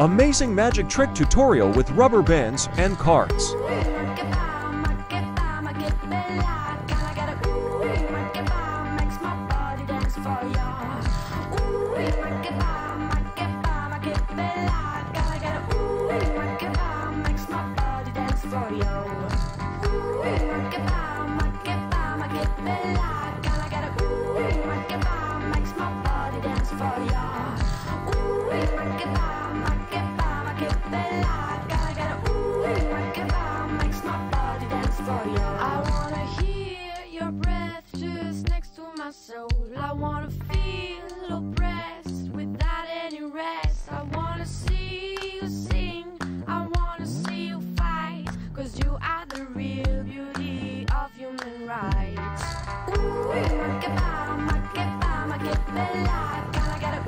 Amazing magic trick tutorial with rubber bands and cards. soul. I wanna feel oppressed without any rest. I wanna see you sing, I wanna see you fight. Cause you are the real beauty of human rights.